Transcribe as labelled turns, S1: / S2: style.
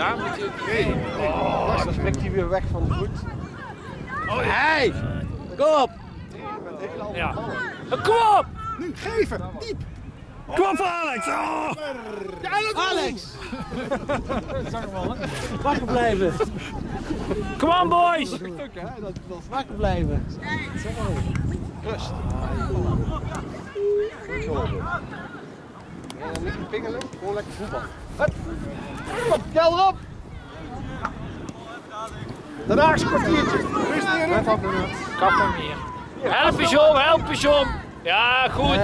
S1: daar moet je...
S2: Nee.
S3: Oh, dan springt hij weer weg van de voet.
S1: Oh,
S3: Hey! Kom op!
S1: Ja. Kom op!
S2: Nu, geven. Diep.
S1: Kom op Alex! Oh.
S3: Alex! Wakker blijven.
S1: Come on boys!
S3: Wakker blijven. Rust. Niet pingelen, gewoon lekker voetbal. Kom op, tel erop! Daarna een kwartiertje. Rust erin.
S1: Kap hem hier. Help eens om, help eens om! Ja, goed!